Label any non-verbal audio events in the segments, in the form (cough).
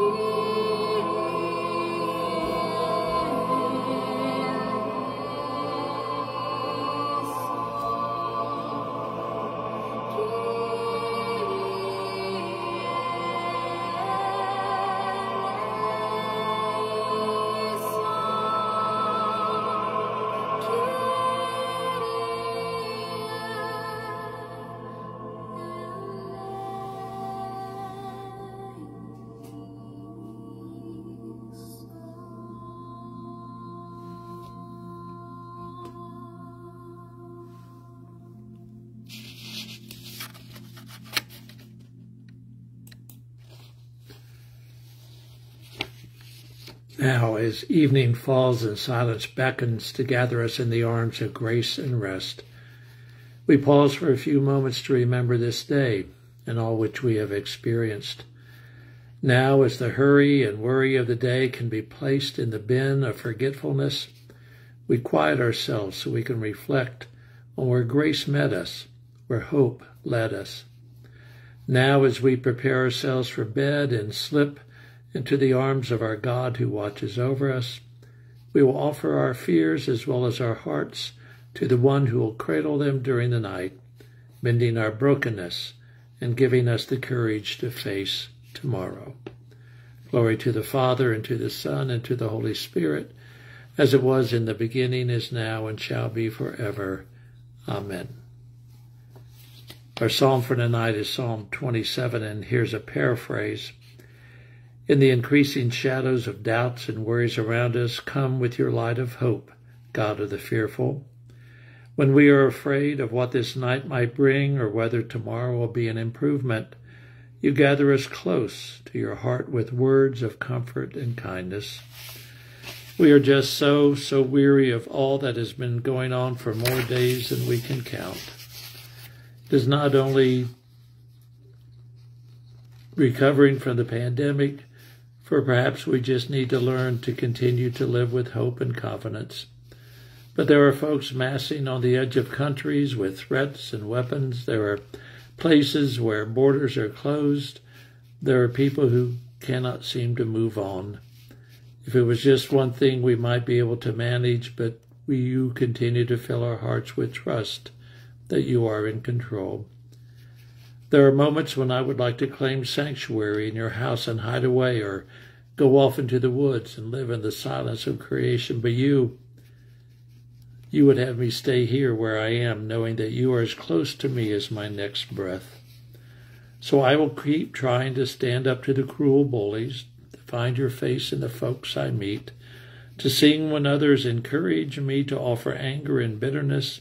keep Now, as evening falls and silence beckons to gather us in the arms of grace and rest, we pause for a few moments to remember this day and all which we have experienced. Now, as the hurry and worry of the day can be placed in the bin of forgetfulness, we quiet ourselves so we can reflect on where grace met us, where hope led us. Now, as we prepare ourselves for bed and slip into the arms of our God who watches over us. We will offer our fears as well as our hearts to the one who will cradle them during the night, mending our brokenness and giving us the courage to face tomorrow. Glory to the Father, and to the Son, and to the Holy Spirit, as it was in the beginning, is now, and shall be forever. Amen. Our psalm for tonight is Psalm 27, and here's a paraphrase. In the increasing shadows of doubts and worries around us, come with your light of hope, God of the fearful. When we are afraid of what this night might bring or whether tomorrow will be an improvement, you gather us close to your heart with words of comfort and kindness. We are just so, so weary of all that has been going on for more days than we can count. It is not only recovering from the pandemic, for perhaps we just need to learn to continue to live with hope and confidence. But there are folks massing on the edge of countries with threats and weapons. There are places where borders are closed. There are people who cannot seem to move on. If it was just one thing, we might be able to manage, but we, you continue to fill our hearts with trust that you are in control. There are moments when I would like to claim sanctuary in your house and hide away or go off into the woods and live in the silence of creation. But you, you would have me stay here where I am, knowing that you are as close to me as my next breath. So I will keep trying to stand up to the cruel bullies, to find your face in the folks I meet, to sing when others encourage me to offer anger and bitterness,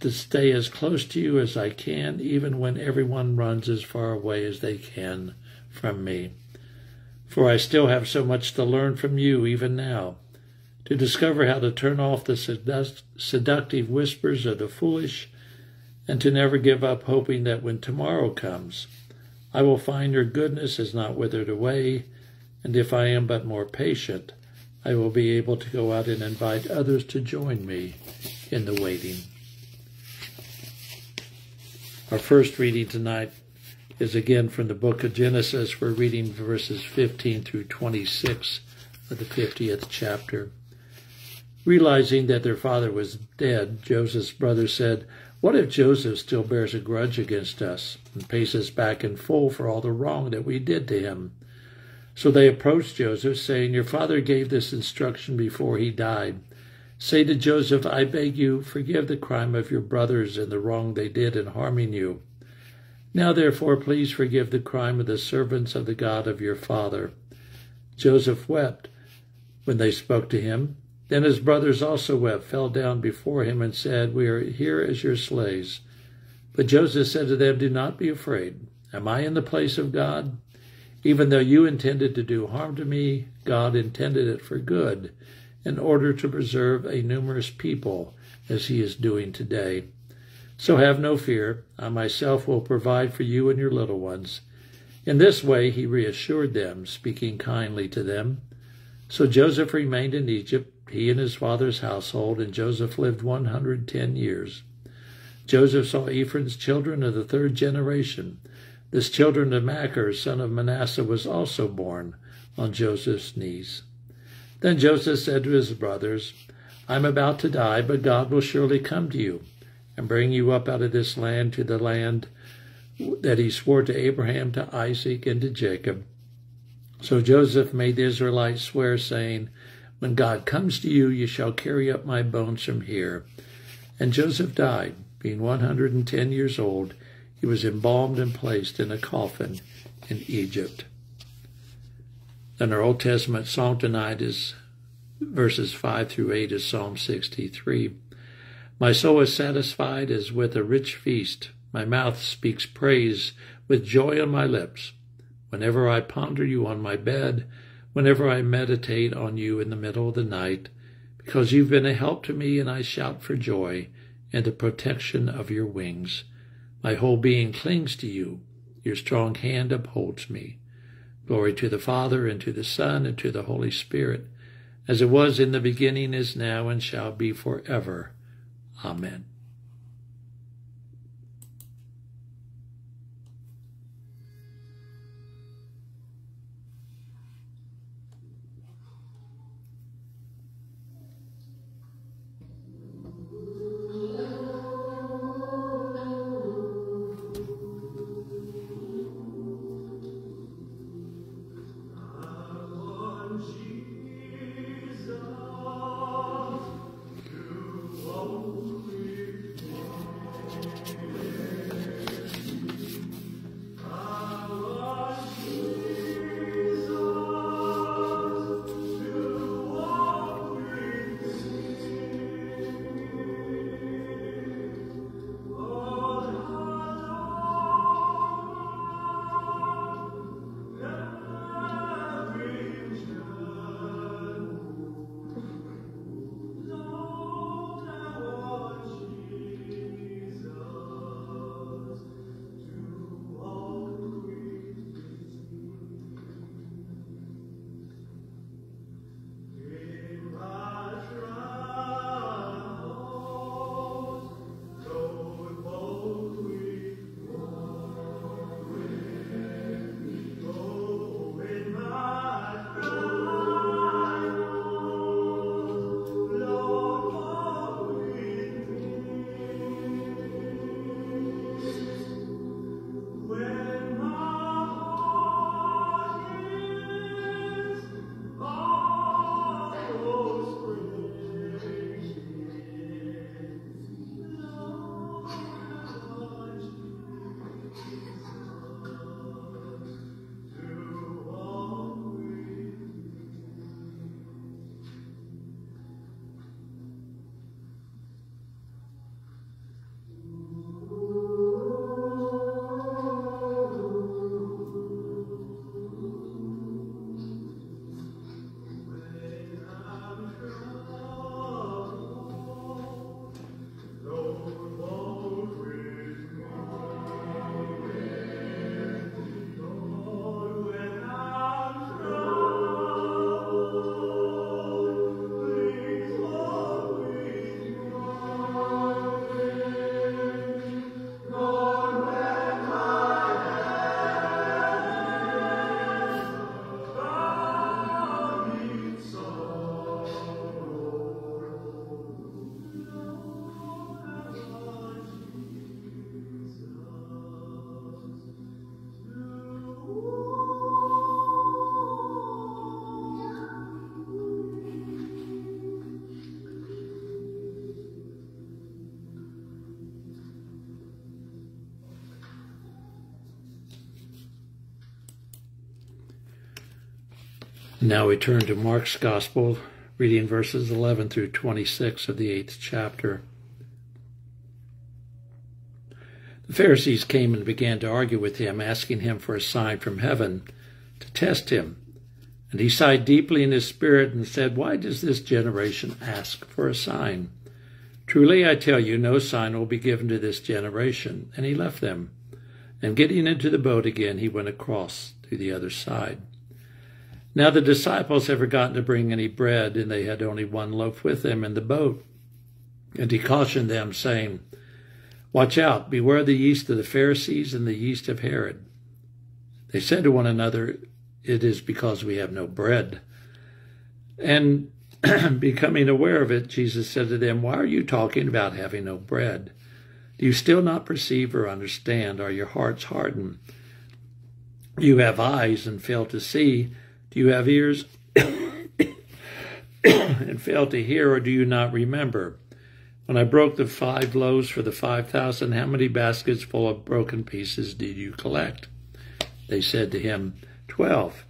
to stay as close to you as I can, even when everyone runs as far away as they can from me. For I still have so much to learn from you even now, to discover how to turn off the seductive whispers of the foolish, and to never give up hoping that when tomorrow comes, I will find your goodness has not withered away, and if I am but more patient, I will be able to go out and invite others to join me in the waiting. Our first reading tonight is again from the book of Genesis. We're reading verses 15 through 26 of the 50th chapter. Realizing that their father was dead, Joseph's brother said, What if Joseph still bears a grudge against us and pays us back in full for all the wrong that we did to him? So they approached Joseph, saying, Your father gave this instruction before he died. Say to Joseph, I beg you, forgive the crime of your brothers and the wrong they did in harming you. Now, therefore, please forgive the crime of the servants of the God of your father. Joseph wept when they spoke to him. Then his brothers also wept, fell down before him, and said, We are here as your slaves. But Joseph said to them, Do not be afraid. Am I in the place of God? Even though you intended to do harm to me, God intended it for good, in order to preserve a numerous people, as he is doing today. So have no fear. I myself will provide for you and your little ones. In this way he reassured them, speaking kindly to them. So Joseph remained in Egypt, he and his father's household, and Joseph lived 110 years. Joseph saw Ephraim's children of the third generation. This children of Machir, son of Manasseh, was also born on Joseph's knees. Then Joseph said to his brothers, I am about to die, but God will surely come to you and bring you up out of this land to the land that he swore to Abraham, to Isaac, and to Jacob. So Joseph made the Israelites swear, saying, When God comes to you, you shall carry up my bones from here. And Joseph died, being 110 years old he was embalmed and placed in a coffin in Egypt. Then our Old Testament psalm tonight is verses 5 through 8 is Psalm 63. My soul is satisfied as with a rich feast. My mouth speaks praise with joy on my lips. Whenever I ponder you on my bed, whenever I meditate on you in the middle of the night, because you've been a help to me and I shout for joy and the protection of your wings. My whole being clings to you. Your strong hand upholds me. Glory to the Father, and to the Son, and to the Holy Spirit, as it was in the beginning, is now, and shall be forever. Amen. Now we turn to Mark's Gospel, reading verses 11 through 26 of the eighth chapter. The Pharisees came and began to argue with him, asking him for a sign from heaven to test him. And he sighed deeply in his spirit and said, Why does this generation ask for a sign? Truly I tell you, no sign will be given to this generation. And he left them. And getting into the boat again, he went across to the other side. Now the disciples had forgotten to bring any bread, and they had only one loaf with them in the boat. And he cautioned them, saying, Watch out, beware the yeast of the Pharisees and the yeast of Herod. They said to one another, It is because we have no bread. And (clears throat) becoming aware of it, Jesus said to them, Why are you talking about having no bread? Do you still not perceive or understand? Are your hearts hardened? You have eyes and fail to see do you have ears (coughs) and fail to hear, or do you not remember? When I broke the five loaves for the five thousand, how many baskets full of broken pieces did you collect? They said to him, Twelve.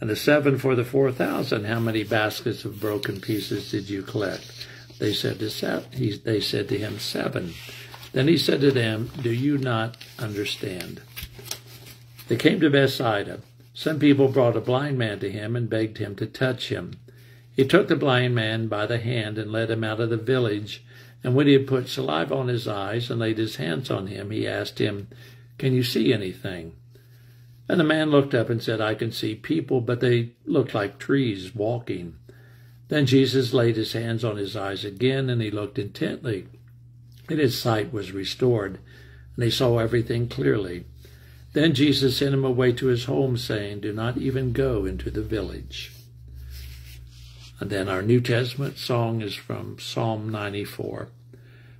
And the seven for the four thousand, how many baskets of broken pieces did you collect? They said to seven. He, they said to him, Seven. Then he said to them, Do you not understand? They came to Bethsaida. Some people brought a blind man to him and begged him to touch him. He took the blind man by the hand and led him out of the village. And when he had put saliva on his eyes and laid his hands on him, he asked him, Can you see anything? And the man looked up and said, I can see people, but they look like trees walking. Then Jesus laid his hands on his eyes again, and he looked intently. And his sight was restored, and he saw everything clearly. Then Jesus sent him away to his home, saying, Do not even go into the village. And then our New Testament song is from Psalm 94.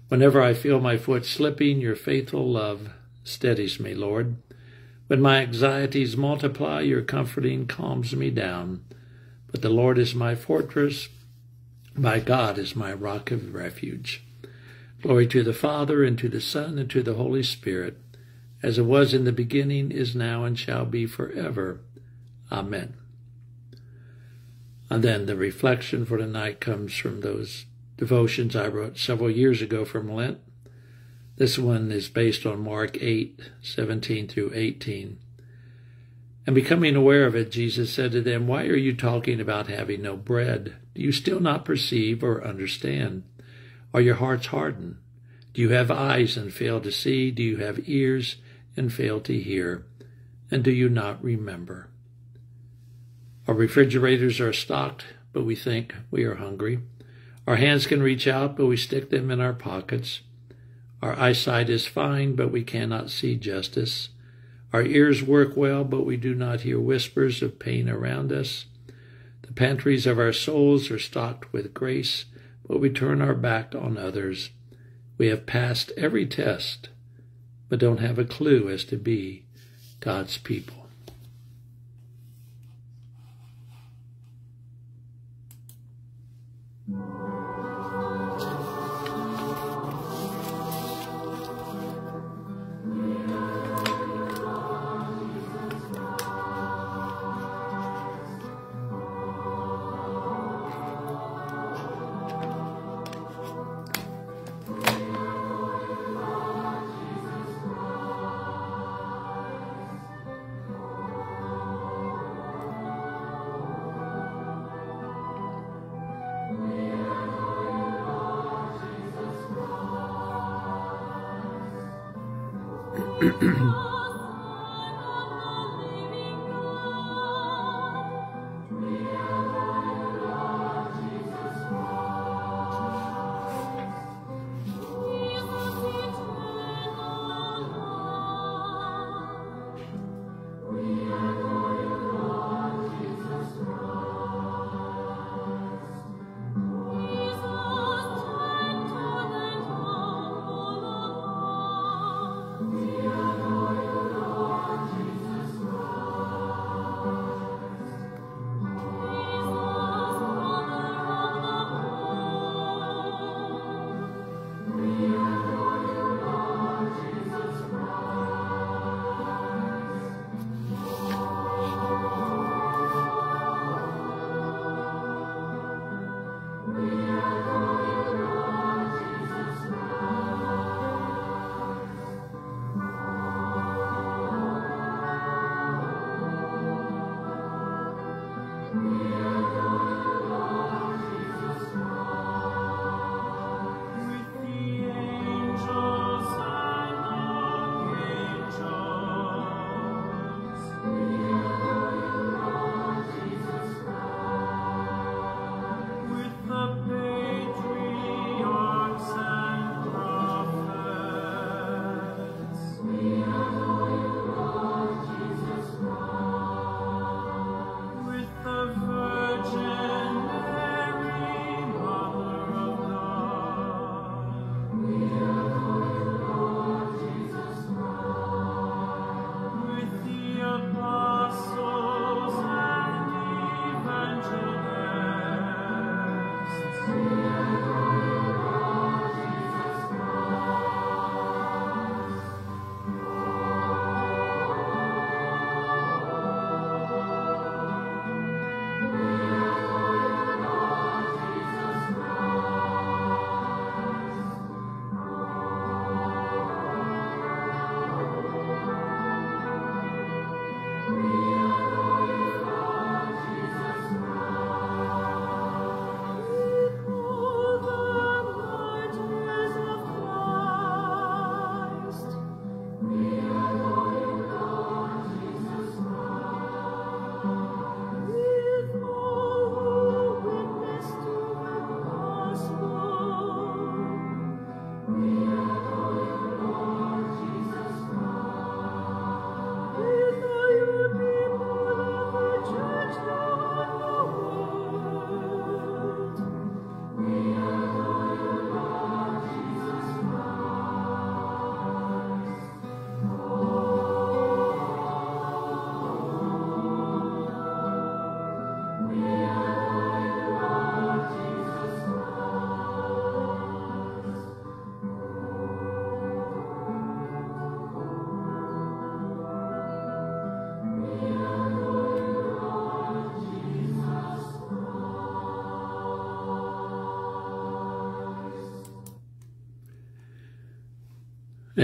Whenever I feel my foot slipping, your faithful love steadies me, Lord. When my anxieties multiply, your comforting calms me down. But the Lord is my fortress, my God is my rock of refuge. Glory to the Father, and to the Son, and to the Holy Spirit as it was in the beginning, is now, and shall be forever. Amen. And then the reflection for tonight comes from those devotions I wrote several years ago from Lent. This one is based on Mark 8, 17 through 18. And becoming aware of it, Jesus said to them, Why are you talking about having no bread? Do you still not perceive or understand? Are your hearts hardened? Do you have eyes and fail to see? Do you have ears and fail to hear? And do you not remember? Our refrigerators are stocked, but we think we are hungry. Our hands can reach out, but we stick them in our pockets. Our eyesight is fine, but we cannot see justice. Our ears work well, but we do not hear whispers of pain around us. The pantries of our souls are stocked with grace, but we turn our back on others. We have passed every test, but don't have a clue as to be God's people. うん。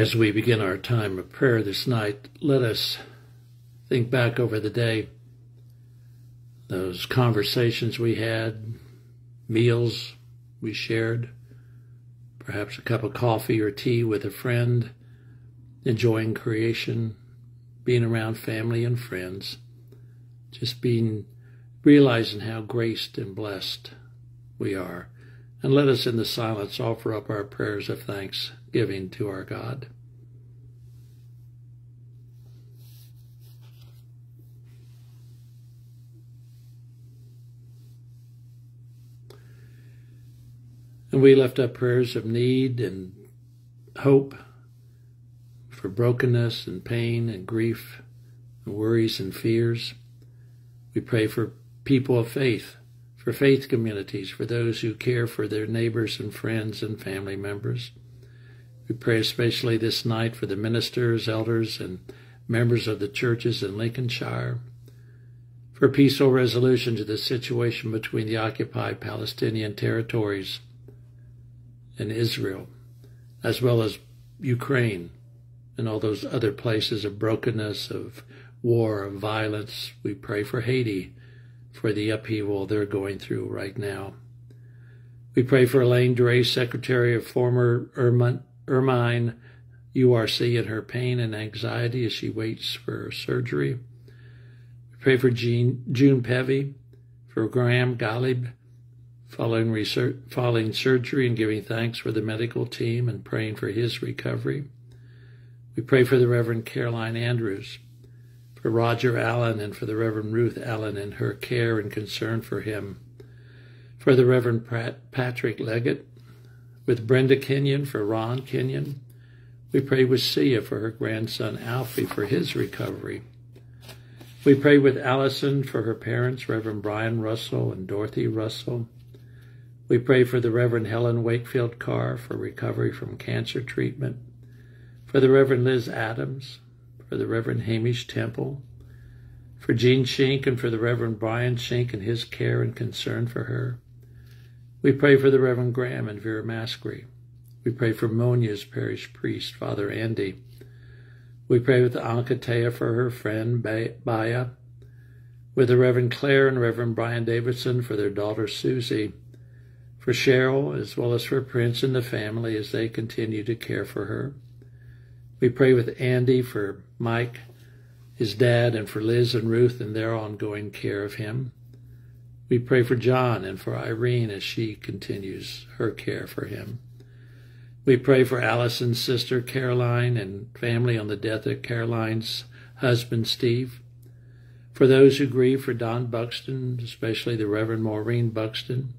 As we begin our time of prayer this night, let us think back over the day, those conversations we had, meals we shared, perhaps a cup of coffee or tea with a friend, enjoying creation, being around family and friends, just being realizing how graced and blessed we are. And let us in the silence offer up our prayers of thanksgiving to our God. And we lift up prayers of need and hope for brokenness and pain and grief and worries and fears. We pray for people of faith, for faith communities, for those who care for their neighbors and friends and family members. We pray especially this night for the ministers, elders, and members of the churches in Lincolnshire, for peaceful resolution to the situation between the occupied Palestinian territories and Israel, as well as Ukraine and all those other places of brokenness, of war, of violence. We pray for Haiti for the upheaval they're going through right now. We pray for Elaine Dray, Secretary of former Ermine URC, and her pain and anxiety as she waits for surgery. We pray for Jean, June Pevy, for Graham Galib, following, research, following surgery and giving thanks for the medical team and praying for his recovery. We pray for the Reverend Caroline Andrews, for Roger Allen, and for the Reverend Ruth Allen and her care and concern for him, for the Reverend Patrick Leggett, with Brenda Kenyon for Ron Kenyon. We pray with Sia for her grandson Alfie for his recovery. We pray with Allison for her parents, Reverend Brian Russell and Dorothy Russell. We pray for the Reverend Helen Wakefield Carr for recovery from cancer treatment, for the Reverend Liz Adams, for the Reverend Hamish Temple, for Jean Shink and for the Reverend Brian Shink and his care and concern for her. We pray for the Reverend Graham and Vera Maskery. We pray for Monia's parish priest, Father Andy. We pray with Ankatea for her friend Baya, with the Reverend Claire and Reverend Brian Davidson for their daughter Susie, for Cheryl as well as for Prince and the family as they continue to care for her. We pray with Andy for Mike, his dad, and for Liz and Ruth and their ongoing care of him. We pray for John and for Irene as she continues her care for him. We pray for Allison's sister Caroline and family on the death of Caroline's husband Steve. For those who grieve for Don Buxton, especially the Reverend Maureen Buxton,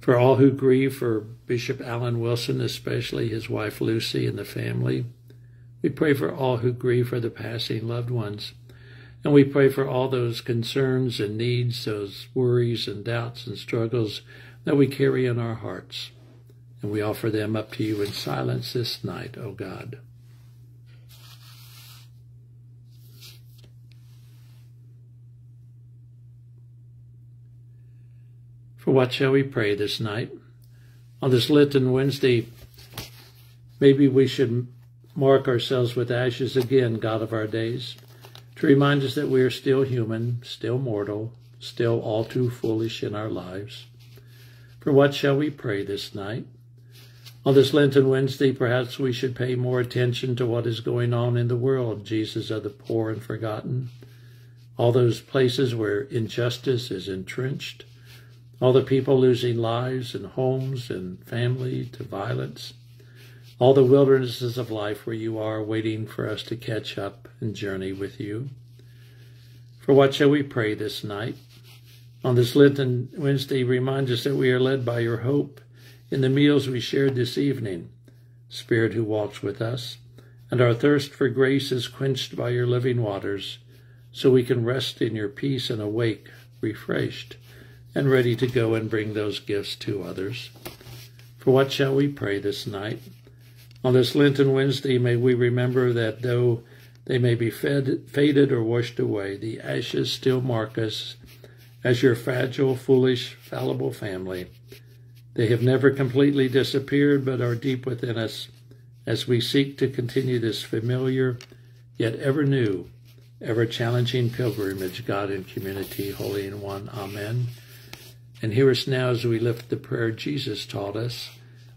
for all who grieve for Bishop Alan Wilson, especially his wife Lucy and the family. We pray for all who grieve for the passing loved ones. And we pray for all those concerns and needs, those worries and doubts and struggles that we carry in our hearts. And we offer them up to you in silence this night, O God. For what shall we pray this night? On this Lenten Wednesday, maybe we should mark ourselves with ashes again, God of our days, to remind us that we are still human, still mortal, still all too foolish in our lives. For what shall we pray this night? On this Lenten Wednesday, perhaps we should pay more attention to what is going on in the world, Jesus of the poor and forgotten, all those places where injustice is entrenched, all the people losing lives and homes and family to violence, all the wildernesses of life where you are waiting for us to catch up and journey with you. For what shall we pray this night? On this Lenten Wednesday, remind us that we are led by your hope in the meals we shared this evening, Spirit who walks with us, and our thirst for grace is quenched by your living waters, so we can rest in your peace and awake, refreshed and ready to go and bring those gifts to others. For what shall we pray this night? On this Lenten Wednesday, may we remember that though they may be fed, faded or washed away, the ashes still mark us as your fragile, foolish, fallible family. They have never completely disappeared, but are deep within us as we seek to continue this familiar yet ever new, ever challenging pilgrimage, God and community, holy in one. Amen. And hear us now as we lift the prayer Jesus taught us.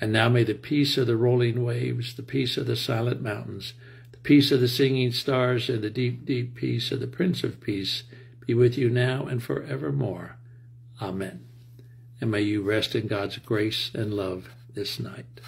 And now may the peace of the rolling waves, the peace of the silent mountains, the peace of the singing stars, and the deep, deep peace of the Prince of Peace be with you now and forevermore. Amen. And may you rest in God's grace and love this night.